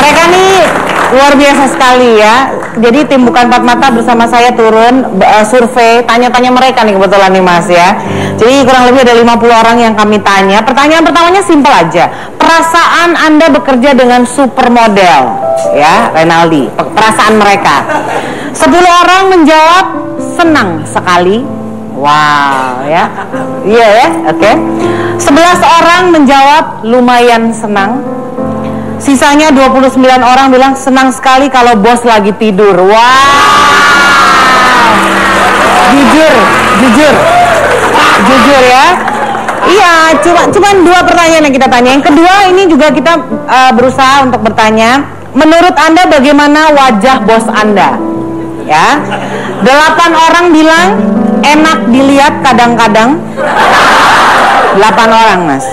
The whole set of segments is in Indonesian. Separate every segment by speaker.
Speaker 1: Mereka nih luar biasa sekali ya. Jadi tim bukan empat mata bersama saya turun uh, survei, tanya-tanya mereka nih kebetulan nih Mas ya. Jadi kurang lebih ada 50 orang yang kami tanya. Pertanyaan pertamanya simpel aja. Perasaan Anda bekerja dengan supermodel ya, Renaldi. Perasaan mereka. 10 orang menjawab senang sekali. Wow ya. Iya ya, oke. Okay. 11 orang menjawab lumayan senang. Sisanya 29 orang bilang senang sekali kalau bos lagi tidur. Wow. Jujur, jujur. Jujur ya. Iya, cuma cuman dua pertanyaan yang kita tanya. Yang kedua ini juga kita uh, berusaha untuk bertanya, menurut Anda bagaimana wajah bos Anda? Ya. Delapan orang bilang enak dilihat kadang-kadang. Delapan orang, Mas.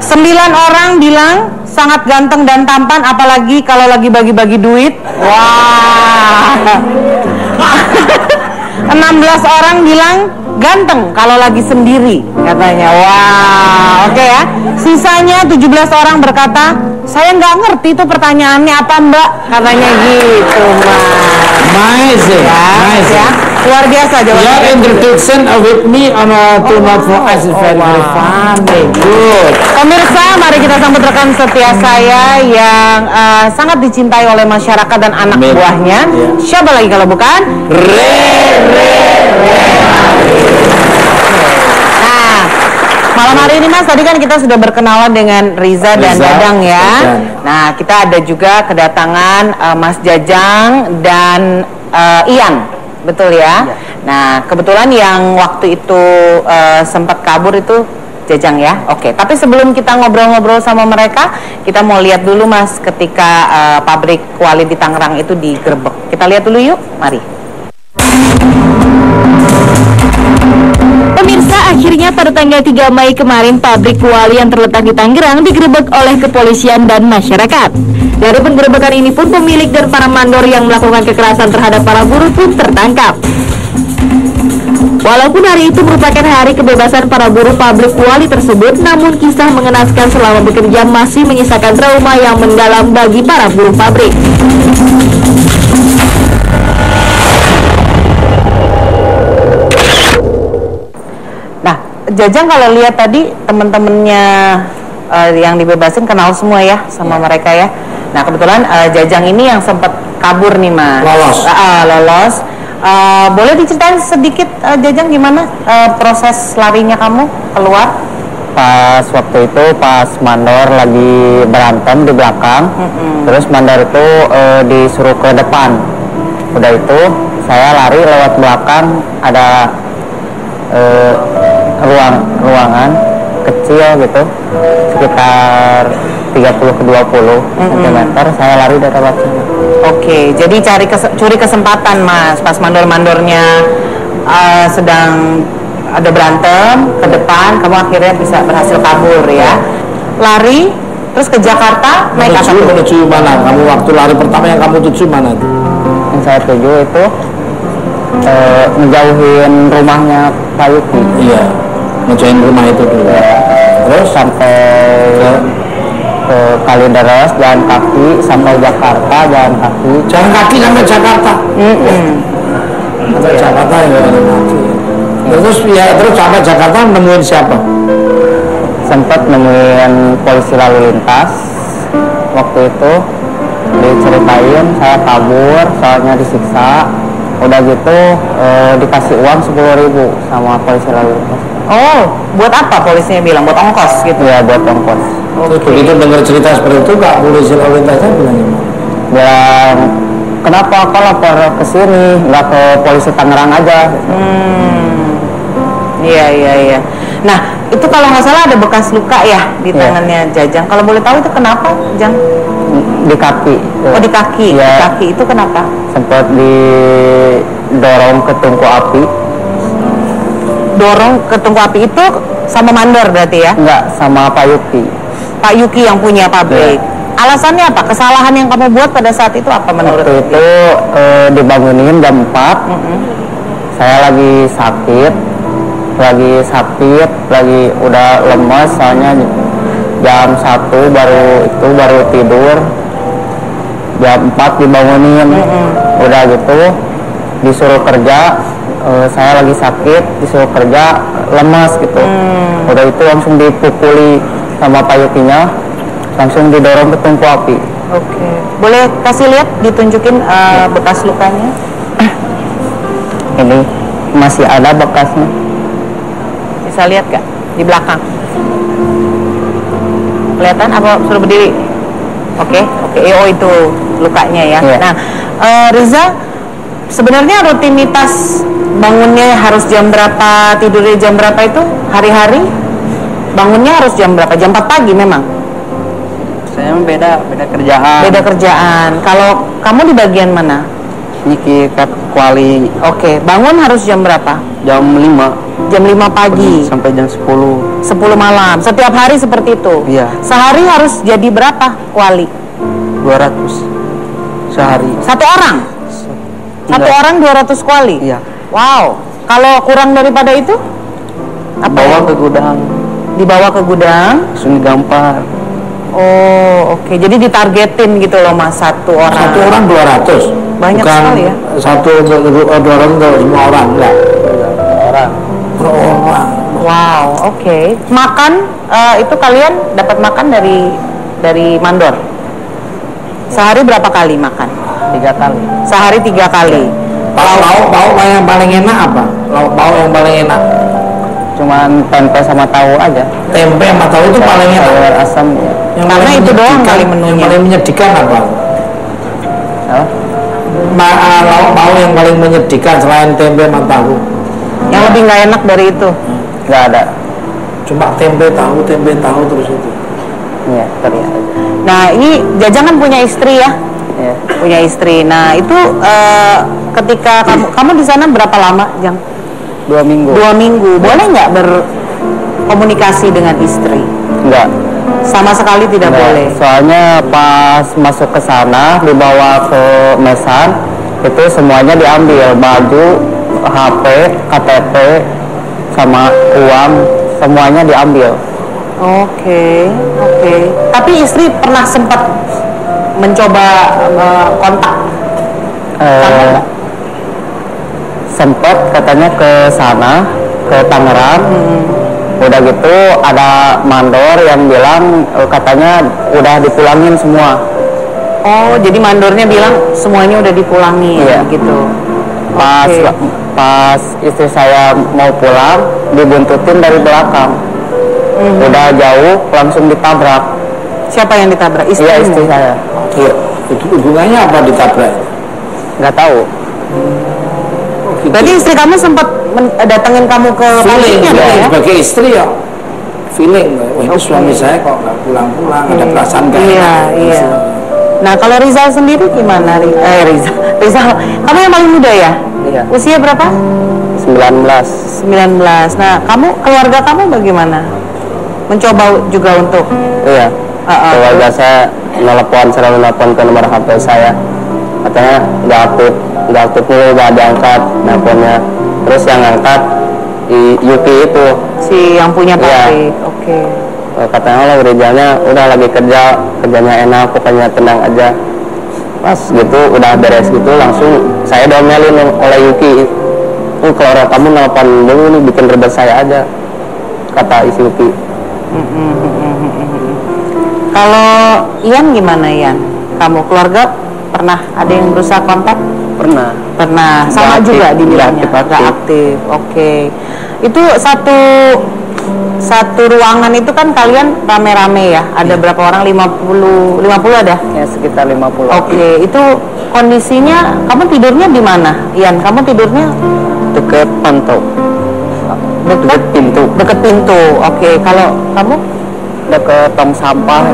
Speaker 1: Sembilan orang bilang sangat ganteng dan tampan apalagi kalau lagi bagi-bagi duit. Wah. 16 orang bilang ganteng kalau lagi sendiri katanya. Wah, oke okay ya. Sisanya 17 orang berkata, "Saya nggak ngerti itu pertanyaannya apa, Mbak?" katanya gitu, Mbak.
Speaker 2: Nice,
Speaker 1: ya,
Speaker 2: nice.
Speaker 1: ya. Luar biasa jawabannya.
Speaker 2: Your introduction with me on a to not for us is very, very funny. Good.
Speaker 1: Pemirsa, mari kita sambut rekan setia saya yang uh, sangat dicintai oleh masyarakat dan anak
Speaker 2: Amin.
Speaker 1: buahnya.
Speaker 2: Ya.
Speaker 1: Siapa lagi kalau bukan?
Speaker 2: Re, re,
Speaker 1: Nah, malam hari ini Mas, tadi kan kita sudah berkenalan dengan Riza, dan
Speaker 2: Riza,
Speaker 1: Dadang ya.
Speaker 2: Dadang.
Speaker 1: Nah, kita ada juga kedatangan uh, Mas Jajang dan uh, Ian. Betul ya? Nah, kebetulan yang waktu itu uh, sempat kabur itu Jajang ya. Oke, tapi sebelum kita ngobrol-ngobrol sama mereka, kita mau lihat dulu Mas ketika uh, pabrik Kuali di Tangerang itu digerebek. Kita lihat dulu yuk. Mari.
Speaker 3: Pemirsa, akhirnya pada tanggal 3 Mei kemarin pabrik Kuali yang terletak di Tangerang digerebek oleh kepolisian dan masyarakat. Dari penggerebekan ini pun pemilik dan para mandor yang melakukan kekerasan terhadap para buruh pun tertangkap. Walaupun hari itu merupakan hari kebebasan para buruh pabrik Kuali tersebut, namun kisah mengenaskan selama bekerja masih menyisakan trauma yang mendalam bagi para buruh pabrik.
Speaker 1: Jajang kalau lihat tadi teman-temannya uh, yang dibebasin kenal semua ya sama mereka ya. Nah, kebetulan uh, Jajang ini yang sempat kabur nih, Mas.
Speaker 2: Lolos.
Speaker 1: Uh, uh, lolos. Uh, boleh diceritain sedikit uh, Jajang gimana uh, proses larinya kamu keluar?
Speaker 4: pas waktu itu pas mandor lagi berantem di belakang terus mandor itu eh, disuruh ke depan udah itu saya lari lewat belakang ada eh, ruang ruangan kecil gitu. Sekitar 30 ke 20 cm saya lari dari lewat sana
Speaker 1: Oke, jadi cari kes- curi kesempatan Mas. Pas mandor-mandornya uh, sedang ada berantem ke depan, kamu akhirnya bisa berhasil kabur ya. Lari terus ke Jakarta naik apa
Speaker 2: menuju
Speaker 1: tuh?
Speaker 2: menuju mana? Kamu waktu lari pertama yang kamu tuju mana
Speaker 4: yang saya tuju itu eh, menjauhin rumahnya Pak Yuki.
Speaker 2: Iya, ngejoin rumah itu dulu.
Speaker 4: terus sampai ke Kalideres jalan kaki sampai Jakarta jalan kaki
Speaker 2: Jalan kaki sampai Jakarta. Sampai Jakarta ya jalan kaki. Terus ya terus sampai Jakarta nemuin siapa?
Speaker 4: sempat nemuin polisi lalu lintas waktu itu diceritain saya kabur soalnya disiksa udah gitu eh, dikasih uang 10.000 ribu sama polisi lalu lintas
Speaker 1: Oh, buat apa polisinya bilang? Buat ongkos gitu.
Speaker 4: ya buat ongkos
Speaker 2: Terus begitu dengar cerita seperti itu kak polisi lalu lintasnya bilang gimana?
Speaker 4: bilang kenapa kau lapor ke sini nggak ke polisi Tangerang aja
Speaker 1: Hmm. Iya, iya, iya. Nah, itu kalau nggak salah ada bekas luka ya di
Speaker 4: Iya.
Speaker 1: tangannya Jajang. Kalau boleh tahu itu kenapa, Jang?
Speaker 4: di kaki
Speaker 1: Oh, di kaki. Di
Speaker 4: Iya.
Speaker 1: kaki itu kenapa?
Speaker 4: sempat didorong ke tungku api
Speaker 1: Dorong ke tungku api itu sama mandor berarti ya?
Speaker 4: enggak sama Pak Yuki
Speaker 1: Pak Yuki yang punya pabrik. Alasannya apa? Kesalahan yang kamu buat pada saat itu apa menurut
Speaker 4: waktu itu eh, dibangunin jam 4
Speaker 1: Mm-mm.
Speaker 4: saya lagi sakit lagi sakit lagi udah lemes soalnya jam satu baru itu baru tidur jam 4 dibangunin udah gitu disuruh kerja eh, saya lagi sakit disuruh kerja lemas gitu udah itu langsung dipukuli sama Pak Yukinya langsung didorong ke tungku api
Speaker 1: Oke. Boleh kasih lihat ditunjukin eh, bekas lukanya?
Speaker 4: ini masih ada bekasnya
Speaker 1: Bisa lihat gak? Di belakang. Kelihatan apa suruh berdiri? Oke, oke. Eh, Oh itu lukanya ya.
Speaker 4: Iya.
Speaker 1: Nah, eh, Riza, sebenarnya rutinitas bangunnya harus jam berapa, tidurnya jam berapa itu? Hari-hari? Bangunnya harus jam berapa? Jam 4 pagi memang?
Speaker 4: saya beda beda kerjaan
Speaker 1: Beda kerjaan. Kalau kamu di bagian mana?
Speaker 4: Niki kuali
Speaker 1: Oke, bangun harus jam berapa?
Speaker 4: jam 5
Speaker 1: Jam 5 pagi.
Speaker 4: sampai jam 10
Speaker 1: 10 malam. Setiap hari seperti itu.
Speaker 4: Iya.
Speaker 1: Sehari harus jadi berapa kuali?
Speaker 4: 200 sehari
Speaker 1: Satu orang. Satu orang 200 kuali.
Speaker 4: Iya.
Speaker 1: Wow. Kalau kurang daripada itu? Apa?
Speaker 4: bawa
Speaker 1: ya?
Speaker 4: ke gudang
Speaker 1: Dibawa ke gudang.
Speaker 4: langsung digampar
Speaker 1: Oh, oke. Jadi ditargetin gitu loh Mas satu orang.
Speaker 2: Satu orang 200.
Speaker 1: Banyak
Speaker 2: Bukan
Speaker 1: sekali ya.
Speaker 2: Satu eh, 200 untuk semua orang enggak.
Speaker 4: orang
Speaker 2: Per orang.
Speaker 1: Wow, oke. Makan eh, itu kalian dapat makan dari dari mandor. Sehari berapa kali makan?
Speaker 4: Tiga kali
Speaker 1: Sehari tiga kali.
Speaker 2: Lauk lauk lauk yang paling enak apa? Lauk lauk yang paling enak.
Speaker 4: cuman tempe sama tahu aja
Speaker 2: Tempe sama tahu itu paling enak.
Speaker 4: sayur asam ya.
Speaker 2: Yang
Speaker 1: Karena itu doang kali menunya.
Speaker 2: Yang paling menyedihkan apa? Ma, ah, lauk lauk yang paling menyedihkan selain tempe sama tahu.
Speaker 1: Yang lebih nggak enak dari itu.
Speaker 4: nggak ada
Speaker 2: Cuma tempe tahu tempe tahu terus itu.
Speaker 4: iya ternyata
Speaker 1: Nah ini Jajang kan punya istri ya,
Speaker 4: ya
Speaker 1: punya istri. Nah itu eh, ketika kamu kamu di sana berapa lama, Jang?
Speaker 4: dua minggu
Speaker 1: Dua minggu. Boleh nggak berkomunikasi dengan istri?
Speaker 4: nggak
Speaker 1: Sama sekali tidak
Speaker 4: Nggak.
Speaker 1: boleh.
Speaker 4: soalnya pas masuk ke sana dibawa ke mesan itu semuanya diambil baju HP KTP sama uang semuanya diambil
Speaker 1: Oke, oke. Tapi istri pernah sempat mencoba eh, kontak
Speaker 4: Eh,
Speaker 1: kamu nggak?
Speaker 4: sempet katanya ke sana ke Tangerang udah gitu ada mandor yang bilang eh, katanya udah dipulangin semua
Speaker 1: Oh, jadi mandornya bilang semuanya udah dipulangi
Speaker 4: Iya.
Speaker 1: gitu.
Speaker 4: pas
Speaker 1: Oke.
Speaker 4: pas istri saya mau pulang dibuntutin dari belakang udah jauh langsung ditabrak
Speaker 1: Siapa yang ditabrak? Istri.
Speaker 4: iya istri saya
Speaker 2: Iya. Itu hubungannya apa ditabrak?
Speaker 4: nggak tahu
Speaker 2: Oh, gitu.
Speaker 1: Berarti istri kamu sempat men- datengin kamu ke
Speaker 2: feeling ya,
Speaker 1: ya?
Speaker 2: sebagai istri ya feeling wah itu
Speaker 1: Oke.
Speaker 2: suami saya kok nggak pulang-pulang ada perasaan gak
Speaker 1: Iya, iya. Nah, kalau Rizal sendiri gimana? Eh, Rizal. Rizal, kamu yang paling muda ya?
Speaker 4: Iya.
Speaker 1: Usia berapa?
Speaker 4: 19
Speaker 1: 19. Nah, kamu keluarga kamu bagaimana? Mencoba juga untuk
Speaker 4: iya
Speaker 1: Ah, ah.
Speaker 4: keluarga saya nelpon selalu nelpon ke nomor HP saya katanya nggak aktif nggak aktif nih nggak diangkat nelponnya terus yang angkat di Yuki itu
Speaker 1: si yang punya
Speaker 4: Iya.
Speaker 1: pabrik. Oke.
Speaker 4: Eh, katanya lah gereja udah lagi kerja kerjanya enak pokoknya tenang aja pas gitu udah beres gitu langsung saya domelin oleh Yuki tuh kalau kamu nelpon dulu nih bikin ribet saya aja kata isi Yuki
Speaker 1: Kalau Ian gimana Ian? Kamu keluarga pernah ada yang berusaha kontak?
Speaker 4: pernah
Speaker 1: Pernah. Sama
Speaker 4: aktif,
Speaker 1: juga dibilangnya.
Speaker 4: nggak aktif, aktif.
Speaker 1: Oke. Itu satu satu ruangan itu kan kalian rame-rame ya. Ada
Speaker 4: Iya.
Speaker 1: berapa orang? 50 50 ada?
Speaker 4: ya sekitar 50
Speaker 1: Oke, itu kondisinya kamu tidurnya di mana? Ian, kamu tidurnya
Speaker 4: deket pantau
Speaker 1: dekat
Speaker 4: pintu
Speaker 1: dekat pintu. Oke, kalau kamu
Speaker 4: deket tong sampah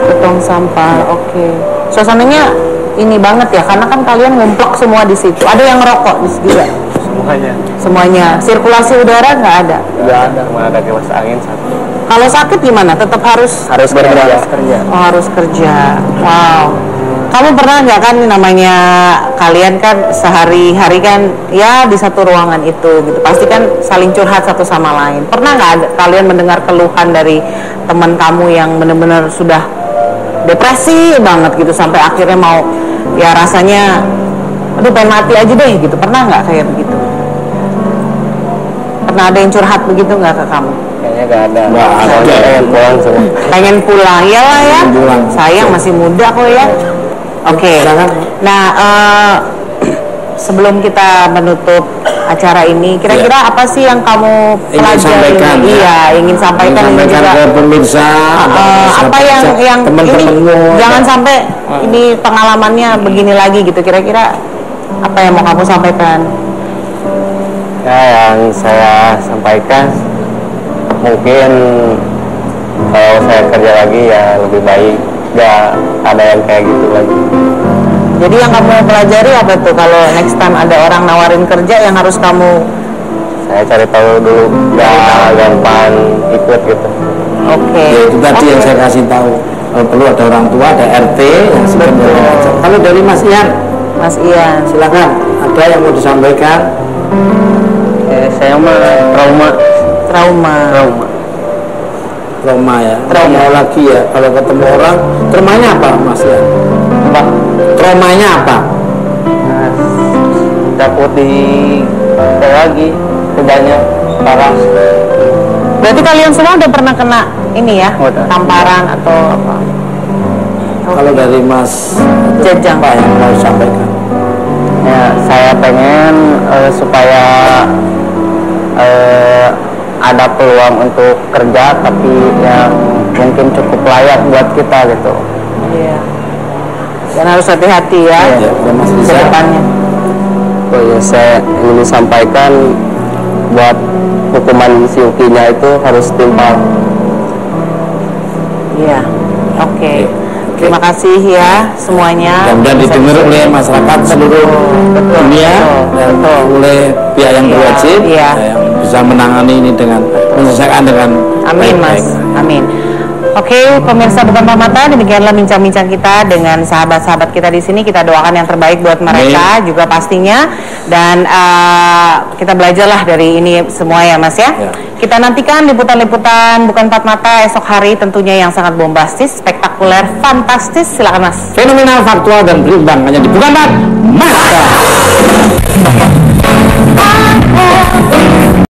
Speaker 1: ke tong sampah. Oke. Suasananya ini banget ya, karena kan kalian ngumpulk semua di situ. Ada yang ngerokok di situ juga.
Speaker 4: semuanya
Speaker 1: Semuanya. Sirkulasi udara nggak ada.
Speaker 4: nggak ada cuma ada kipas angin satu
Speaker 1: Kalau sakit gimana? Tetap harus
Speaker 4: harus kerja harus kerja
Speaker 1: Oh, harus kerja. Wow. Kamu pernah nggak kan namanya kalian kan sehari-hari kan ya di satu ruangan itu gitu. Pasti kan saling curhat satu sama lain. Pernah nggak kalian mendengar keluhan dari teman kamu yang benar-benar sudah depresi banget gitu sampai akhirnya mau ya rasanya aduh pengen mati aja deh gitu pernah nggak kayak begitu pernah ada yang curhat begitu nggak ke kamu
Speaker 4: kayaknya gak ada
Speaker 2: Nggak ada.
Speaker 4: Pengen pulang semua
Speaker 1: pengen pulang ya lah ya
Speaker 2: pulang.
Speaker 1: sayang masih muda kok ya oke.
Speaker 2: Silakan.
Speaker 1: nah eh, sebelum kita menutup acara ini kira-kira apa sih yang kamu
Speaker 2: Ingin
Speaker 1: pelajari?
Speaker 2: sampaikan, ya?
Speaker 1: iya ingin sampaikan, ini
Speaker 2: sampaikan
Speaker 1: juga
Speaker 2: ke pemirsa
Speaker 1: Eh, apa yang yang ini
Speaker 2: teman-temanmu
Speaker 1: jangan sampai ini pengalamannya begini lagi gitu. Kira-kira apa yang mau kamu sampaikan?
Speaker 4: Ya yang saya sampaikan mungkin kalau saya kerja lagi ya lebih baik gak ada yang kayak gitu lagi.
Speaker 1: Jadi yang kamu pelajari apa tuh kalau next time ada orang nawarin kerja yang harus kamu
Speaker 4: saya cari tahu dulu gak gampang ikut gitu.
Speaker 1: Oke.
Speaker 2: Ya, itu tadi yang
Speaker 1: Oke.
Speaker 2: saya kasih tahu. Kalau perlu ada orang tua ada RT yang sebenarnya kalau dari Mas Ian.
Speaker 1: Mas Ian.
Speaker 2: Silakan ada yang mau disampaikan?
Speaker 4: Eh, saya mah trauma.
Speaker 1: Trauma.
Speaker 4: Trauma
Speaker 2: trauma ya.
Speaker 1: Trauma.
Speaker 2: trauma lagi ya kalau ketemu orang traumanya apa Mas Ian
Speaker 4: apa?
Speaker 2: Traumanya apa?
Speaker 4: Nah, takut di lagi? Banyak parah.
Speaker 1: Berarti kalian semua udah pernah kena ini ya
Speaker 4: Udah.
Speaker 1: tamparan atau apa?
Speaker 2: Kalau dari Mas
Speaker 1: Jajang.
Speaker 2: apa yang mau disampaikan
Speaker 4: ya saya pengen eh, supaya eh, ada peluang untuk kerja tapi yang mungkin cukup layak buat kita gitu.
Speaker 1: Iya. Dan harus hati-hati ya
Speaker 2: ya Mas Isa
Speaker 1: depannya.
Speaker 4: Oh ya saya ingin sampaikan buat hukuman si Ukinya itu harus timpal.
Speaker 1: Iya oke terima kasih ya semuanya
Speaker 2: mudah-mudahan
Speaker 1: Bisa
Speaker 2: didengar
Speaker 1: di-
Speaker 2: oleh masyarakat seluruh
Speaker 1: betul,
Speaker 2: dunia
Speaker 1: betul,
Speaker 2: dan
Speaker 1: betul.
Speaker 2: oleh pihak yang
Speaker 1: Iya,
Speaker 2: berwajib
Speaker 1: iya.
Speaker 2: ya, yang bisa menangani ini dengan menyelesaikan dengan
Speaker 1: Amin
Speaker 2: baik-baik.
Speaker 1: mas, amin. Oke, pemirsa bukan mata, demikianlah bincang-bincang kita dengan sahabat-sahabat kita di sini. Kita doakan yang terbaik buat mereka juga pastinya, dan eh, kita belajarlah dari ini semua ya mas ya.
Speaker 2: Ya.
Speaker 1: Kita nantikan liputan-liputan bukan empat mata esok hari tentunya yang sangat bombastis, spektakuler, fantastis. Silakan mas.
Speaker 2: fenomenal faktual dan berimbang hanya di bukan mata